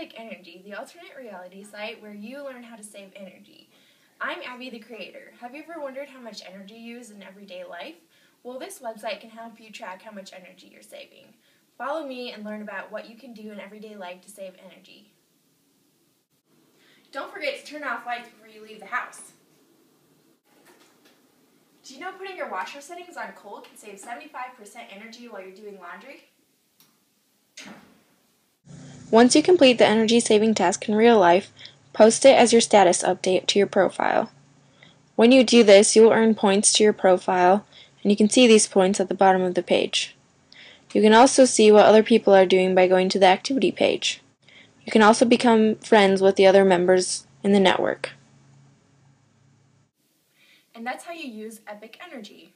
Epic Energy, the alternate reality site where you learn how to save energy. I'm Abby, the creator. Have you ever wondered how much energy you use in everyday life? Well, this website can help you track how much energy you're saving. Follow me and learn about what you can do in everyday life to save energy. Don't forget to turn off lights before you leave the house. Do you know putting your washer settings on cold can save 75% energy while you're doing laundry? Once you complete the energy saving task in real life, post it as your status update to your profile. When you do this, you will earn points to your profile, and you can see these points at the bottom of the page. You can also see what other people are doing by going to the activity page. You can also become friends with the other members in the network. And that's how you use Epic Energy.